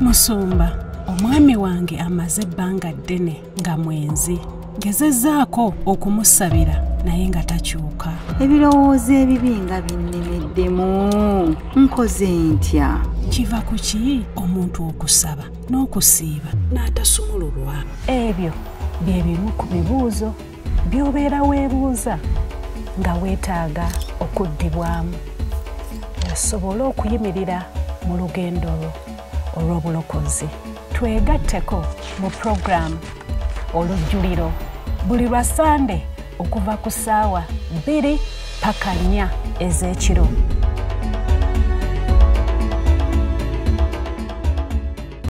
musumba omwami wange amaze ebbanga ddene nga mwenzi. Ngezezzaako okumusabira naye nga takyuka. Ebirowoozo ebibi nga binnemeddemu. Nkoze ntya? Kiva ku ki? Omuntu okusaba n'okusiiba n'atasumululwa. Ebyo bye bimu ku bibuuzo by'obeera weebuuza nga weetaaga okuddibwamu. Osobole okuyimirira mu lugendo lwo olw'obulokozi. Twegatteko mu puroguramu olujjuliro buli lwasande okuva ku ssaawa 2 paka 4 ez'ekiro